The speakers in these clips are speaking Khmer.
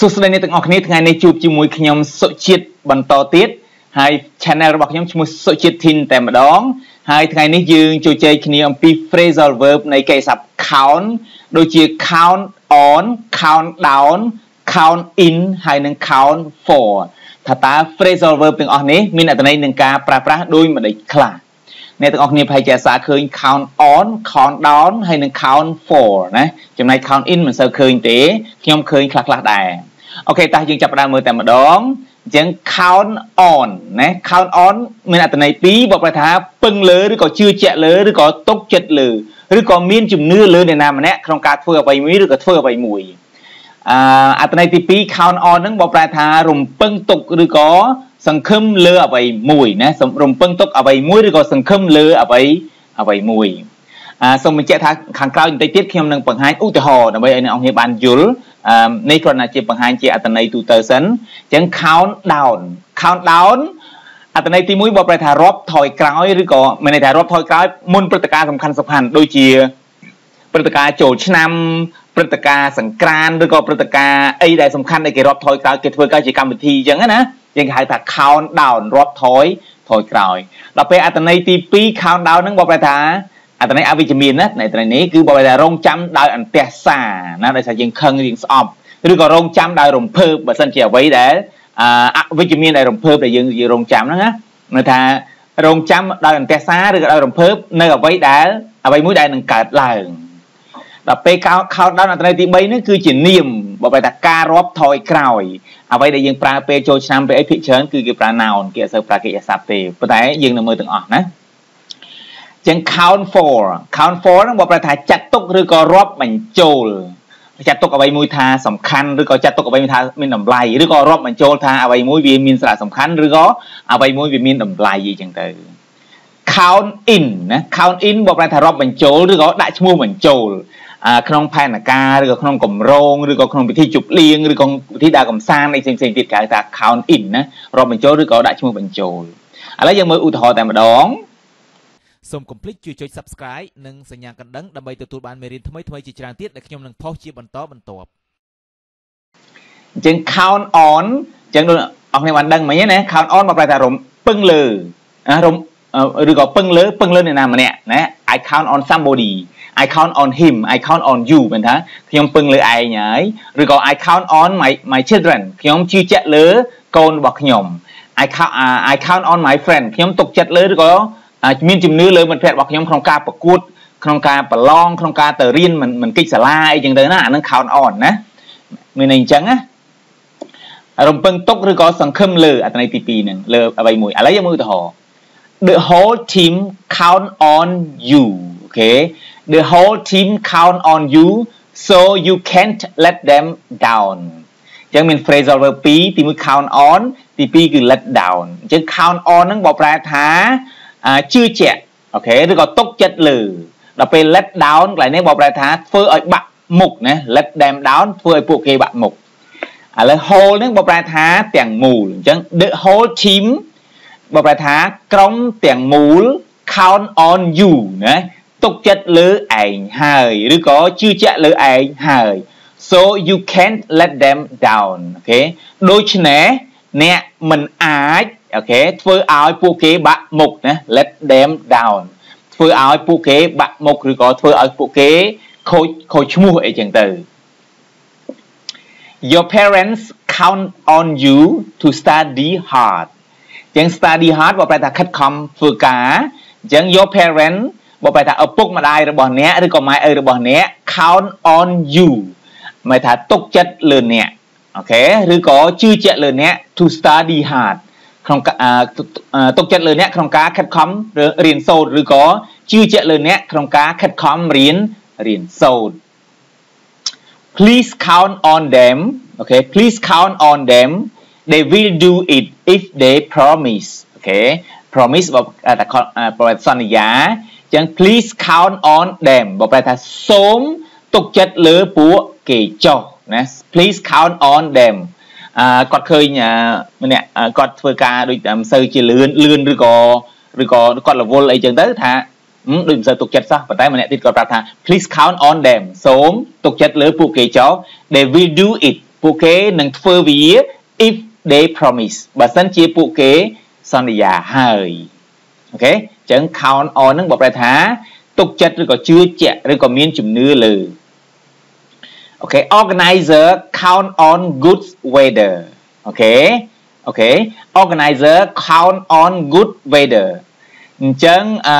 សួស្តីអ្នកទាំងអស់គ្នាថ្ងៃនេះជួបជាមួយខ្ញុំសុជាតិបន្តទៀតហើយ channel របស់ខ្ញុំឈ្មោះសុជាតិ Thin តែម្ដង ហើយថ្ងៃនេះយើងជជែកគ្នាអំពី phrasal verb នៃកិច្ចសព្ទ count ដូចជា count on count down count in ហើយនិង count for ថាតើ phrasal verb ទាំងអស់នេះមានអត្ថន័យនឹងការប្រើប្រាស់ដូចម្ដេចខ្លះ អ្នកទាំងអស់គ្នាប្រហែលជាអាសាឃើញ count on count down ហើយនិង count for ណាចំណែក count in មិនសូវឃើញទេខ្ញុំឃើញខ្លះខ្លះដែរអូខេតោះយើងចាប់ផ្ដើមមើលតែម្ដងអញ្ចឹង count on ណា count on មានអត្ថន័យពីរបបថាពឹងលើឬក៏ជឿជាក់លើឬក៏ទុកចិត្តលើឬក៏មានជំនឿលើអ្នកណាម្នាក់ក្នុងការធ្វើអ្វីមួយឬក៏ធ្វើអ្វីមួយអអត្ថន័យទី2 count on ហ្នឹងបកប្រែថារំពឹងទុកឬក៏ សង្ឃឹមលើអ្វីមួយណារំពឹងទុកអ្វីមួយឬក៏សង្ឃឹមលើអ្វីអ្វីមួយអសូមបញ្ជាក់ថាខាងក្រោយបន្តិចទៀតខ្ញុំនឹងបង្ហាញឧទាហរណ៍ដើម្បីឲ្យអ្នកអង្គបានយល់នេះគ្រាន់តែជាបង្ហាញជាអត្ថន័យទូទៅសិនអញ្ចឹង count down count down អត្ថន័យទី1បកប្រែថារាប់ថយក្រោយឬក៏មានន័យថារាប់ថយក្រោយមុនព្រឹត្តិការណ៍សំខាន់សំខាន់ដូចជាព្រឹត្តិការណ៍ចូលឆ្នាំព្រឹត្តិការណ៍សង្ក្រានឬក៏ព្រឹត្តិការណ៍អីដែលសំខាន់ដែលគេរាប់ថយក្រោយគេធ្វើការជាកម្មវិធីអញ្ចឹងណា យើងហៅថា count down រាប់ថយថយក្រោយដល់ពេលអត្ថន័យទី2 count down ហ្នឹងបកប្រែថាអត្ថន័យអវិជ្ជមានណានៃត្រង់នេះគឺបើថារងចាំដោយអន្តះសាណាដោយសារយើងខឹងយើងស្អប់ឬក៏រងចាំដោយរំភើបបើសិនជាអ្វីដែលអវិជ្ជមានដែលរំភើបដែលយើងរងចាំហ្នឹងណានៅថារងចាំដោយអន្តះសាឬក៏ដោយរំភើបនៅអ្វីដែលអ្វីមួយដែលនឹងកើតឡើង ដល់ពេលខោខោដោនអត្ថន័យទី3នេះគឺជានាមបើបែរថាការរាប់ថយក្រោយអ្វីដែលយើងប្រើពេលចូលឆ្នាំពេលអីភិកច្រើនគឺគេប្រើ noun គេអត់សូវប្រើកិច្ចសព្ទទេប៉ុន្តែយើងនឹងមើលទាំងអស់ណាចឹង count for count for ហ្នឹងបើប្រែថាចាត់ទុកឬក៏រាប់បញ្ចូលចាត់ទុកអ្វីមួយថាសំខាន់ឬក៏ចាត់ទុកអ្វីមួយថាមានតម្លៃឬក៏រាប់បញ្ចូលថាអ្វីមួយវាមានសារៈសំខាន់ឬក៏អ្វីមួយវាមានតម្លៃអីចឹងទៅ count in ណា count in បើប្រែថារាប់បញ្ចូលឬក៏ដាក់ឈ្មោះបញ្ចូល ក្នុងផែនការឬក៏ក្នុងកម្រងឬក៏ក្នុងពិធីជប់លៀងឬក៏ពិធីដើរកំសាន្តអីផ្សេងៗទៀតគេហៅថា count in ណារាប់បញ្ចូលឬក៏ដាក់ឈ្មោះបញ្ចូលឥឡូវយើងមើលឧទាហរណ៍តែម្ដងសូមកុំភ្លេចជួយចុច Subscribe និងសញ្ញាកណ្ដឹងដើម្បីទទួលបានមេរៀនថ្មីៗជាច្រើនទៀតដែលខ្ញុំនឹងផុសជាបន្តបន្ទាប់អញ្ចឹង count on អញ្ចឹងលោកអរគ្នាបានដឹងមិញណា count on មកប្រែថារំពឹងលើណារំឬក៏ពឹងលើពឹងលើអ្នកណាម្នាក់ណា I count on somebody I count on him I count on you មែនថាខ្ញុំពឹងលើឯងហើយឬក៏ I count on my my children ខ្ញុំជឿជាក់លើកូនរបស់ខ្ញុំ I count I count on my friend ខ្ញុំទុកចិត្តលើឬក៏មានជំនឿលើមិត្តភ័ក្តិរបស់ខ្ញុំក្នុងការប្រកួតក្នុងការប្រឡងក្នុងការទៅរៀនមិនមិនកិច្ចសាលាអីចឹងទៅណាអានឹង count on ណាមានន័យអញ្ចឹងណារំពឹងទុកឬក៏សង្ឃឹមលើអត្ថន័យទី2ហ្នឹងលើអ្វីមួយឥឡូវយើងមើលឧទាហរណ៍ the whole team count on you okay the whole team count on you so you can't let them down អញ្ចឹងមាន phrasal verb 2ទី1 count on ទី2គឺ let down អញ្ចឹង count on ហ្នឹងបកប្រែថាជឿជាក់អូខេឬក៏ទុកចិត្តលើដល់ពេល let down កន្លែងនេះបកប្រែថាធ្វើឲ្យបាក់មុខណា let them down ធ្វើឲ្យពួកគេបាក់មុខឥឡូវ whole ហ្នឹងបកប្រែថាទាំងមូលអញ្ចឹង the whole team បកប្រែថាក្រុមទាំងមូល count on you ណា ទុកចិត្តលើឯងហើយឬក៏ជឿជាក់លើឯងហើយ so you can't let them down អូខេដូច្នេះអ្នកមិនអាចអូខេធ្វើឲ្យពួកគេបាក់មុខណា let them down ធ្វើឲ្យពួកគេបាក់មុខឬក៏ធ្វើឲ្យពួកគេខូចខូចឈ្មោះអីចឹងទៅ Your parents count on you to study hard ចឹង study hard បើប្រែថាខិតខំធ្វើការចឹង your parent បើបែរថាឪពុកម្ដាយរបស់អ្នកឬក៏ម៉ែឪរបស់អ្នក count on you មកថាទុកចិត្តលើអ្នកអូខេឬក៏ជឿជាក់លើអ្នក to study hard ក្នុងទុកចិត្តលើអ្នកក្នុងការខិតខំរៀនសូត្រឬក៏ជឿជាក់លើអ្នកក្នុងការខិតខំរៀនរៀនសូត្រ Please count on them okay please count on them they will do it if they promise okay promise បើតែសន្យា ចឹង please count on them បើប្រែថាសូមទុកចិត្តលើពួកគេចុះណា please count on them អឺគាត់ឃើញម្នាក់គាត់ធ្វើការដូចមិនសូវជាលឿនលឿនឬក៏ឬក៏គាត់រវល់អីចឹងទៅថាដូចមិនសូវទុកចិត្តសោះប៉ុន្តែម្នាក់ទៀតគាត់ប្រាប់ថា please count on them សូមទុកចិត្តលើពួកគេចោល they will do it ពពួកគេនឹងធ្វើវា if they promise បើសិនជាពួកគេសន្យាហើយ អូខេអញ្ចឹង count on ហ្នឹងបើប្រែថា ទុកចិត្តឬក៏ជឿជាក់ឬក៏មានជំនឿលើអូខេ organizer count on good weather OK OK organizer count on good weather អញ្ចឹងអឺ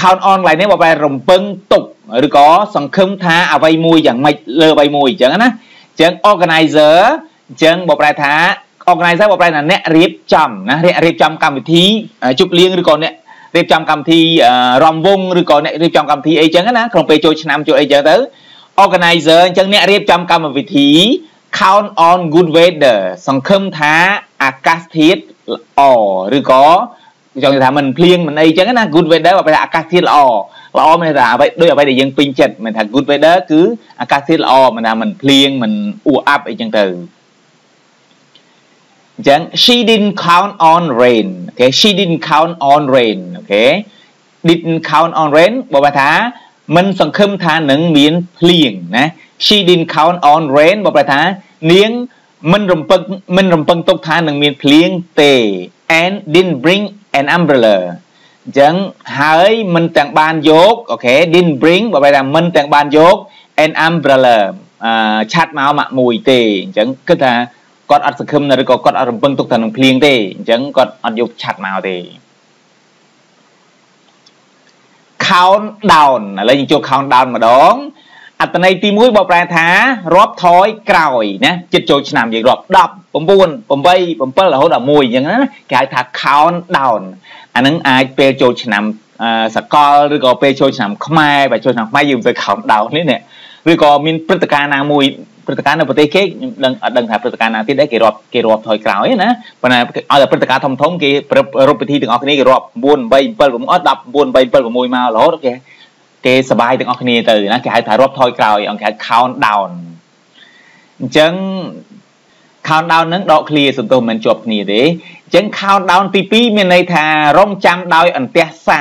count on ឡើយនេះបើប្រែរំពឹងទុកឬក៏សង្ឃឹមថាអ្វីមួយយ៉ាងម៉េចលើអ្វីមួយអញ្ចឹងណាអញ្ចឹង organizer អញ្ចឹងបើប្រែថា organizer បើប្រែថាអ្នករៀបចំណាអ្នករៀបចំកម្មវិធីជប់លៀងឬក៏អ្នករៀបចំកម្មវិធីរាំវង់ឬក៏អ្នករៀបចំកម្មវិធីអីចឹងណាក្នុងពេលចូលឆ្នាំចូលអីចឹងទៅ organizer អញ្ចឹងអ្នករៀបចំកម្មវិធី count on good weather សង្ឃឹមថាអាកាសធាតុល្អឬក៏ចង់និយាយថាមិនភ្លៀងមិនអីចឹងណា good weather បើថាអាកាសធាតុល្អល្អមានថាអ្វីដូចអ្វីដែលយើងពេញចិត្តមិនថា good weather គឺអាកាសធាតុល្អមិនថាមិនភ្លៀងមិនអ៊ូអាប់អីចឹងទៅ អញ្ចឹង she didn't count on rain okay she didn't count on rain okay didn't count on rain បើថាមិនសង្ឃឹមថានឹងមានភ្លៀងណា she didn't count on rain បើប្រែថានាងមិនរំពឹងមិនរំពឹងទុកថានឹងមានភ្លៀងទេ and didn't bring an umbrella អញ្ចឹងហើយមិនទាំងបានយកអូខេ didn't bring បើបែរថាមិនទាំងបានយក an umbrella អឺឆាត់មកម៉ាក់មួយទេអញ្ចឹងគិតថា គាត់អត់សង្ឃឹមឬក៏គាត់អត់រំពឹងទុកថានឹងភ្លៀងទេអញ្ចឹងគាត់អត់យកឆាត់មកទេ count down ឥឡូវយើងចូល count down ម្ដងអត្តន័យទី1បកប្រែថារាប់ថយក្រោយណាចិត្តចូលឆ្នាំយើងរាប់10 9 8 7រហូតដល់1អញ្ចឹងណាគេហៅថា count down អានឹងអាចពេលចូលឆ្នាំសកលឬក៏ពេលចូលឆ្នាំខ្មែរបើចូលឆ្នាំខ្មែរយើងទៅ count down នេះនេះ ឬក៏មានព្រឹត្តិការណ៍ណាមួយព្រឹត្តិការណ៍នៅប្រទេសគេខ្ញុំដឹងអត់ដឹងថាព្រឹត្តិការណ៍ណាទៀតដែរគេរាប់គេរាប់ថយក្រោយណាប៉ុន្តែឲ្យតែព្រឹត្តិការណ៍ធំធំគេប្រឹបរົບពិធីទាំងអស់គ្នាគេរាប់9 8 7 9អត់19 8 7 6មករហូតគេគេសបាយទាំងអស់គ្នាទៅណាគេហៅថារាប់ថយក្រោយអង្គហៅ count down អញ្ចឹង count down ហ្នឹងដកឃ្លាសន្ទុះមិនជាប់គ្នាទេអញ្ចឹង count down ទី2មានន័យថារងចាំដោយអន្ទះសា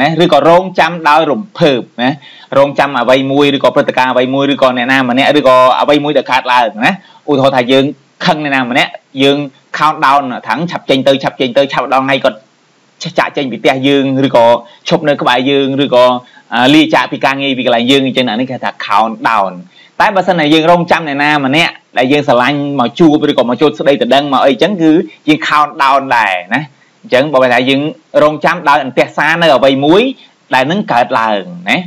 ណាឬក៏រងចាំដោយរំភើបណារងចាំអ្វីមួយឬក៏ព្រឹត្តិការណ៍អ្វីមួយឬក៏អ្នកណាម្នាក់ឬក៏អ្វីមួយដែលកើតឡើងណាឧទាហរណ៍ថាយើងខឹងអ្នកណាម្នាក់យើង count down ថាំងឆាប់ចេញទៅឆាប់ចេញទៅឆាប់ដល់ថ្ងៃគាត់ចាក់ចេញពីផ្ទះយើងឬក៏ឈប់នៅក្បែរយើងឬក៏លាចាកពីការងារពីកន្លែងយើងអញ្ចឹងអានេះគេថា count down តែបើសិនតែយើងរងចាំអ្នកណាម្នាក់ ដែលយើងស្រឡាញ់មកជួបឬក៏មកចូលស្ដីតដឹងមកអីអញ្ចឹងគឺយើង count down ដែរណាអញ្ចឹងបើថាយើងរងចាំដោយអន្តះសានៅអ្វីមួយដែលនឹងកើតឡើងណា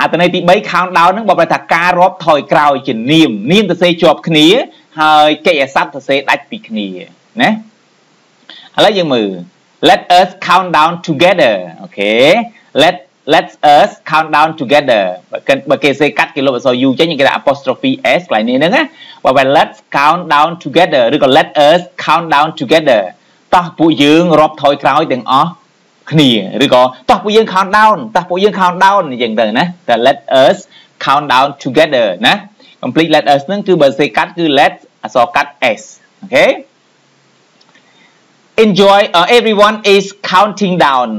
អត្ថន័យទី3 count down ហ្នឹងបើប្រែថាការរាប់ថយក្រោយជានាមនាមសរសេរជាប់គ្នា ហើយកិច្ចអាស័ព្ទសរសេរដាច់ពីគ្នាណាឥឡូវយើងមើល let us count down together អូខេ let let's us count down together បើគេសេកាត់គេលុបអក្សរ u ចេញគេដាក់ apostrophe s កន្លែងនេះហ្នឹងណាបើ let's count down together ឬក៏ let us count down together តោះពួកយើងរាប់ថយក្រោយទាំងអស់គ្នាឬក៏តោះពួកយើង count down តោះពួកយើង count down អញ្ចឹងទៅណាតែ let us count down together ណា complete let us ហ្នឹងគឺបើសេកាត់គឺ let អក្សរកាត់ s អូខេ enjoy uh, everyone is counting down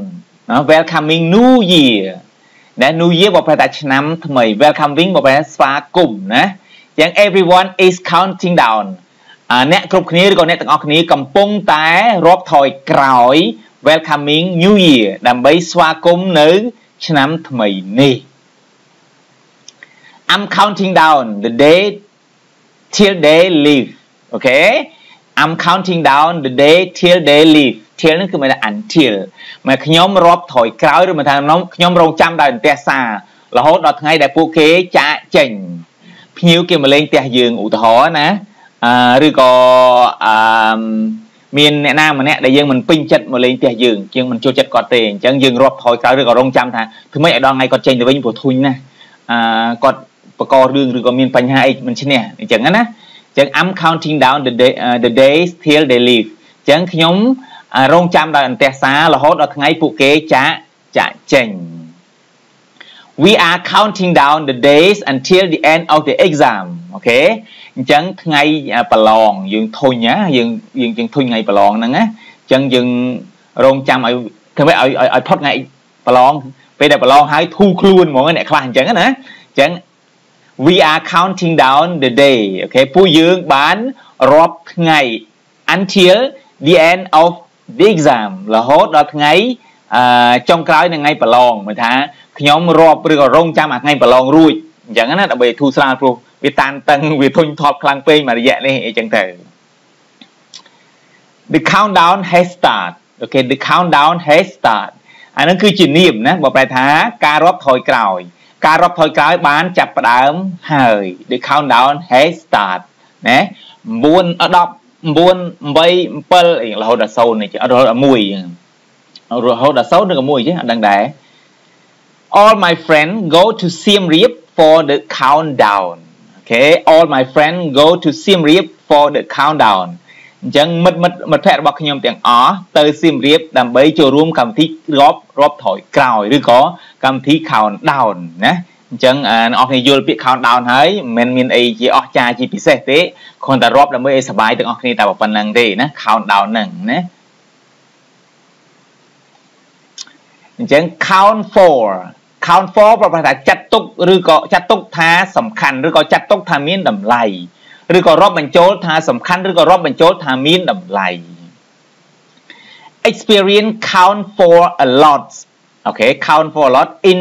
Welcoming new year ណា new year បើប្រែថាឆ្នាំថ្មី welcoming បើប្រែស្វាគមន៍ណាយ៉ាង everyone is counting down អ្នកគ្រប់គ្នាឬក៏អ្នកទាំងអស់គ្នាកំពុងតែរាប់ថយក្រោយ welcoming new year ដើម្បីស្វាគមន៍នៅឆ្នាំថ្មីនេះ I'm counting down the day till they leave okay I'm counting down the day till they leave till ហ្នឹងគឺមាន until មកខ្ញុំរាប់ថយក្រោយឬមកថាខ្ញុំរងចាំដោយអន្តះសារហូតដល់ថ្ងៃដែលពួកគេចាកចេញភ្ញៀវគេមកលេងផ្ទះយើងឧទាហរណ៍ណាអឺឬក៏អឺមានអ្នកណាម្នាក់ដែលយើងមិនពេញចិត្តមកលេងផ្ទះយើងជាងមិនចូលចិត្តគាត់ទេអញ្ចឹងយើងរាប់ថយក្រោយឬក៏រងចាំថាធ្វើម៉េចឲ្យដល់ថ្ងៃគាត់ចេញទៅវិញព្រោះធុញណាអឺគាត់បកករឿងឬក៏មានបញ្ហាអីមិនឈ្នះអញ្ចឹងណាអញ្ចឹង I'm counting down the day uh, the days till they leave អញ្ចឹងខ្ញុំ រងចាំដោយអន្តះសាររហូតដល់ថ្ងៃពួកគេចាក់ចាក់ចេញ we are counting down the days until the end of the exam អូខេអញ្ចឹងថ្ងៃប្រឡងយើងធុញណាយើងយើងយើងធុញថ្ងៃប្រឡងហ្នឹងណាអញ្ចឹងយើងរងចាំឲ្យធ្វើម៉េចឲ្យឲ្យផុតថ្ងៃប្រឡងពេលដែលប្រឡងហើយធូរខ្លួនហ្មងអ្នកខ្លះអញ្ចឹងណាអញ្ចឹង we are counting down the day អូខេពួកយើងបានរាប់ថ្ងៃ until the end of the exam រហូតដល់ថ្ងៃអឺចុងក្រោយនៃថ្ងៃប្រឡងមើលថាខ្ញុំរាប់ឬក៏រងចាំអាថ្ងៃប្រឡងរួចអញ្ចឹងណាដើម្បីធូរស្រាលព្រោះវាតានតឹងវាធុញថប់ខ្លាំងពេកមួយរយៈនេះអញ្ចឹងទៅ the countdown has start អូខេ the countdown has start អានឹងគឺជានាមណាបើប្រែថាការរាប់ថយក្រោយ ការរាប់ថយក្រោយបានចាប់ផ្ដើមហើយ the countdown has start ណា9 10 9 8 7រហូតដល់0នេះរហូតដល់1រហូតដល់0ឬក៏1ចឹងអត់ដឹងដែរ all my friend go to Siem Reap for the countdown okay all my friend go to Siem Reap for the countdown អញ្ចឹងមិត្តមិត្តមិត្តភ័ក្តិរបស់ខ្ញុំទាំងអស់ទៅសៀមរាបដើម្បីចូលរួមកម្មវិធីរាប់រាប់ថយក្រោយឬក៏កម្មវិធី countdown ណា អញ្ចឹងអ្នកនរគ្នាយល់ពាក្យ countdown ហើយមិនមានអីជាអស្ចារ្យជាពិសេសទេគ្រាន់តែរាប់ដើម្បីឲ្យសប្បាយទាំងអស់គ្នាតែប៉ុណ្្នឹងទេណា countdown ហ្នឹងណាអញ្ចឹង count for count for ប្រហែលថាចាត់ទុកឬក៏ចាត់ទុកថាសំខាន់ឬក៏ចាត់ទុកថាមានតម្លៃឬក៏រាប់បញ្ចូលថាសំខាន់ឬក៏រាប់បញ្ចូលថាមានតម្លៃ experience count for a lot okay count for a lot in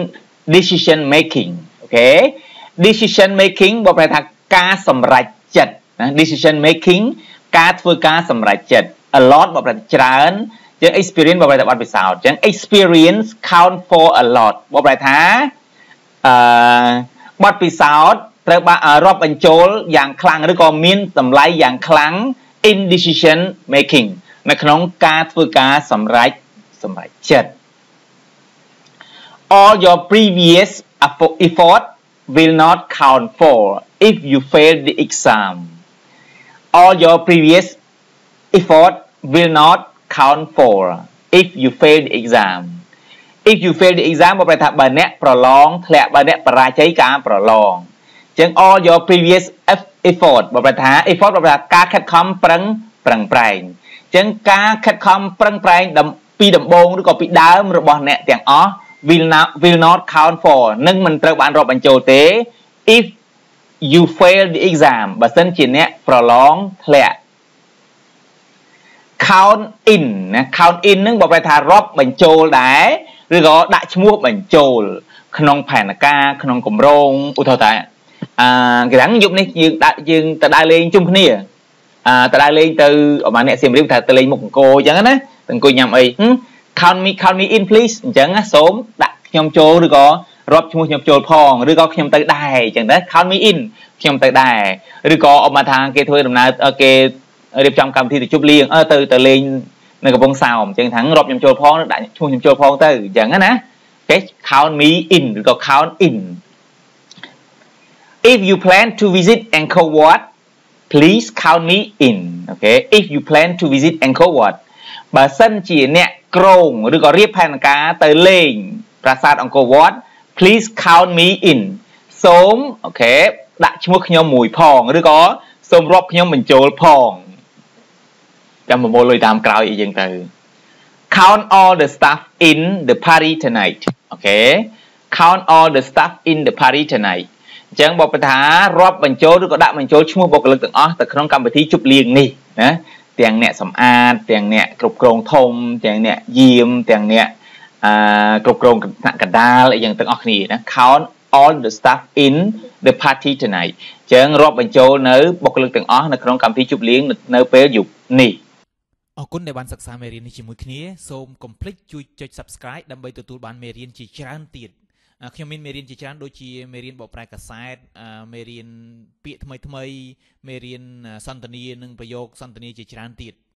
decision making okay decision making បើប្រែថាការសម្រេចចិត្តណា decision making ការធ្វើការសម្រេចចិត្ត a lot បើប្រែថាច្រើនចឹង experience បើប្រែថាបទពិសោធន៍ចឹង experience count for a lot បើប្រែថាអឺបទពិសោធន៍ត្រូវបានរាប់បញ្ចូលយ៉ាងខ្លាំងឬក៏មានតម្លៃយ៉ាងខ្លាំង in decision making នៅក្នុងការធ្វើការសម្រេចសម្រេចចិត្ត all your previous effort will not count for if you fail the exam all your previous effort will not count for if you fail the exam if you fail the exam មកប្រែថាបើអ្នកប្រឡងធ្លាក់បើអ្នកបរាជ័យការប្រឡងចឹង all your previous effort បើប្រែថា effort បើប្រែថាការខិតខំប្រឹងប្រឹងប្រែងចឹងការខិតខំប្រឹងប្រែងពីដំបូងឬក៏ពីដើមរបស់អ្នកទាំងអស់ will not will not count for នឹងមិនត្រូវបានរាប់បញ្ចូលទេ if you fail the exam បើសិនជាអ្នកប្រឡងធ្លាក់ count in ណា count in នឹងបើប្រែថារាប់បញ្ចូលដែរឬក៏ដាក់ឈ្មោះបញ្ចូល ក្នុងផែនការក្នុងគម្រោងឧទាហរណ៍ថាអឺកណ្ដាំងយប់នេះយើងដាក់យើងទៅដើរលេងជុំគ្នាអឺទៅដើរលេងទៅប្រហែលអ្នកសៀមរាបថាទៅលេងមុខអង្គរអញ្ចឹងណាទៅអង្គុយញ៉ាំអី count me count me in please អញ្ចឹងណាសូមដាក់ខ្ញុំចូលឬក៏រាប់ឈ្មោះខ្ញុំចូលផងឬក៏ខ្ញុំទៅដែរអញ្ចឹងដែរ count me in ខ្ញុំទៅដែរឬក៏អបមកថាគេធ្វើដំណើរគេរៀបចំកម្មវិធីទៅជប់លៀងអឺទៅទៅលេងនៅកំពង់សោមអញ្ចឹងថារាប់ខ្ញុំចូលផងដាក់ឈ្មោះខ្ញុំចូលផងទៅអញ្ចឹងណា okay count me in ឬក៏ count in if you plan to visit Angkor Wat please count me in okay if you plan to visit Angkor Wat បើសិនជាអ្នក ក្រងឬក៏រៀបផែនការទៅលេងប្រាសាទអង្គរវត្ត please count me in សូមអូខេដាក់ឈ្មោះខ្ញុំមួយផងឬក៏សូមរាប់ខ្ញុំបញ្ចូលផងចាំប្រមូលលុយតាមក្រោយអីចឹងទៅ count all the stuff in the party tonight អូខេ count all the stuff in the party tonight អញ្ចឹងបើថារាប់បញ្ចូលឬក៏ដាក់បញ្ចូលឈ្មោះបុគ្គលិកទាំងអស់ទៅក្នុងកម្មវិធីជប់លៀងនេះណា ទាំងអ្នកសម្អាតទាំងអ្នកគ្រប់គ្រងធំទាំងអ្នកយាមទាំងអ្នកអឺគ្រប់គ្រងថ្នាក់កណ្ដាលអីយ៉ាងទាំងអស់គ្នាណា count all the staff in the party tonight អញ្ចឹងរាប់បញ្ចូលនៅបុគ្គលិកទាំងអស់នៅក្នុងកម្មវិធីជប់លៀងនៅពេលយប់នេះអរគុណដែលបានសិក្សាមេរៀននេះជាមួយគ្នាសូមកុំភ្លេចជួយចុច Subscribe ដើម្បីទទួលបានមេរៀនជាច្រើនទៀត ខ្ញុំមានមេរៀនជាច្រើនដូចជាមេរៀនបកប្រែកាសែតមេរៀនពាក្យថ្មីថ្មីមេរៀនសន្ទនានិងប្រយោគសន្ទនាជាច្រើនទៀត